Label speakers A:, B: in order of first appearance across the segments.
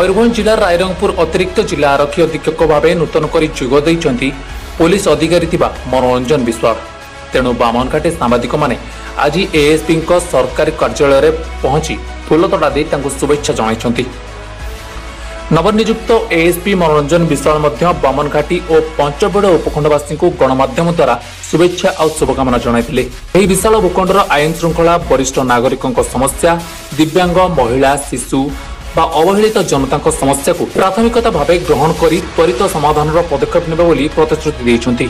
A: ମୟୂରଭଞ୍ଜ ଜିଲ୍ଲା ରାଇରଙ୍ଗପୁର ଅତିରିକ୍ତ ଜିଲ୍ଲା ଆରକ୍ଷୀ ଅଧୀକ୍ଷକ ଭାବେ ନୂତନ କରି ଯୋଗ ଦେଇଛନ୍ତି ପୋଲିସ ଅଧିକାରୀ ଥିବା ମନୋରଞ୍ଜନ ବିଶ୍ୱାଳ। ତେଣୁ ବାମନଘାଟି ସାମ୍ବାଦିକମାନେ ଆଜି ଏଏସ୍ପିଙ୍କ ସରକାରୀ କାର୍ଯ୍ୟାଳୟରେ ପହଞ୍ଚି ଫୁଲତଡ଼ା ଦେଇ ତାଙ୍କୁ ଶୁଭେଚ୍ଛା ଜଣାଇଛନ୍ତି। ନବନିଯୁକ୍ତ ଏଏସ୍ପି ମନୋରଞ୍ଜନ ବିଶ୍ୱାଳ ମଧ୍ୟ ବାମନଘାଟି ଓ ପଞ୍ଚବଡ଼ ଉପଖଣ୍ଡବାସୀଙ୍କୁ ଗଣମାଧ୍ୟମ ଦ୍ୱାରା ଶୁଭେଚ୍ଛା ଆଉ ଶୁଭକାମନା ଜଣାଇଥିଲେ। ଏହି ବିଶାଳ ଭୂଖଣ୍ଡର ଆଇନ ଶୃଙ୍ଖଳା ବରିଷ୍ଠ ନାଗରିକଙ୍କ ସମସ୍ୟା ଦିବ୍ୟାଙ୍ଗ ମହିଳା ଶିଶୁ ବା ଅବହେଳିତ ଜନତାଙ୍କ ସମସ୍ୟାକୁ ପ୍ରାଥମିକତା ଭାବେ ଗ୍ରହଣ କରି ତ୍ୱରିତ ସମାଧାନର ପଦକ୍ଷେପ ନେବେ ବୋଲି ପ୍ରତିଶ୍ରୁତି ଦେଇଛନ୍ତି।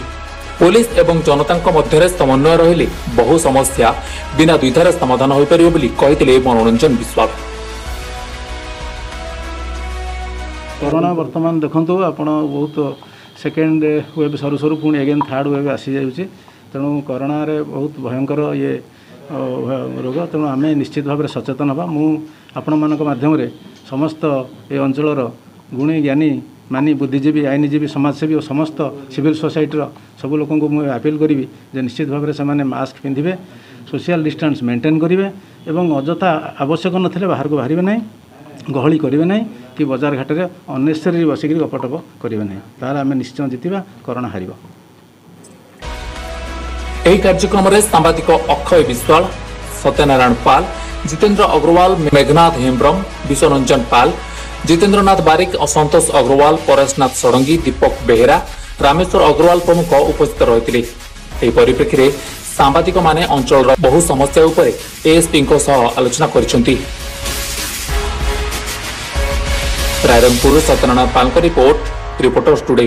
A: ପୋଲିସ ଏବଂ ଜନତାଙ୍କ ମଧ୍ୟରେ ସମନ୍ୱୟ ରହିଲେ ବହୁ ସମସ୍ୟା ବିନା ଦ୍ୱିଧାରେ ସମାଧାନ ହୋଇପାରିବ ବୋଲି କହିଥିଲେ ମନୋରଞ୍ଜନ ବିଶ୍ୱାଳ
B: କରୋନା ବର୍ତ୍ତମାନ ଦେଖନ୍ତୁ ଆପଣ ବହୁତ ସେକେଣ୍ଡ ୱେବ୍ ସରୁ ସରୁ ପୁଣି ଏଗେନ୍ ଥାର୍ଡ଼ ୱେବ୍ ଆସିଯାଉଛି। ତେଣୁ କରୋନାରେ ବହୁତ ଭୟଙ୍କର ଇଏ ରୋଗ। ତେଣୁ ଆମେ ନିଶ୍ଚିତ ଭାବରେ ସଚେତନ ହେବା। ମୁଁ ଆପଣମାନଙ୍କ ମାଧ୍ୟମରେ ସମସ୍ତ ଏ ଅଞ୍ଚଳର ଗୁଣୀ ଜ୍ଞାନୀ ମାନି ବୁଦ୍ଧିଜୀବୀ ଆଇନଜୀବୀ ସମାଜସେବୀ ଓ ସମସ୍ତ ସିଭିଲ୍ ସୋସାଇଟିର ସବୁ ଲୋକଙ୍କୁ ମୁଁ ଆପିଲ୍ କରିବି ଯେ ନିଶ୍ଚିତ ଭାବରେ ସେମାନେ ମାସ୍କ ପିନ୍ଧିବେ ସୋସିଆଲ୍ ଡିଷ୍ଟାନ୍ସ ମେଣ୍ଟେନ୍ କରିବେ ଏବଂ ଅଯଥା ଆବଶ୍ୟକ ନଥିଲେ ବାହାରକୁ ବାହାରିବେ ନାହିଁ। ଗହଳି କରିବେ ନାହିଁ କି ବଜାର ଘାଟରେ ଅନେସେସରି ବସିକିରି ଗପଟପ କରିବେ ନାହିଁ। ତାହେଲେ ଆମେ ନିଶ୍ଚୟ ଜିତିବା କରୋନା ହାରିବ।
A: ଏହି କାର୍ଯ୍ୟକ୍ରମରେ ସାମ୍ବାଦିକ ଅକ୍ଷୟ ବିଶ୍ୱାଳ ସତ୍ୟନାରାୟଣ ପାଲ ଜିତେନ୍ଦ୍ର ଅଗ୍ରୱାଲ ମେଘନାଥ ହେମ୍ବ୍ରମ ବିଶ୍ୱରଞ୍ଜନ ପାଲ ଜିତେନ୍ଦ୍ରନାଥ ବାରିକ ସନ୍ତୋଷ ଅଗ୍ରୱାଲ ପରେଶନାଥ ଷଡ଼ଙ୍ଗୀ ଦୀପକ ବେହେରା ରାମେଶ୍ୱର ଅଗ୍ରୱାଲ ପ୍ରମୁଖ ଉପସ୍ଥିତ ରହିଥିଲେ। ଏହି ପରିପ୍ରେକ୍ଷୀରେ ସାମ୍ବାଦିକମାନେ ଅଞ୍ଚଳର ବହୁ ସମସ୍ୟା ଉପରେ ଏଏସ୍ପିଙ୍କ ସହ ଆଲୋଚନା କରିଛନ୍ତି। Rairangpur Satyanarayan Palkar report reporters today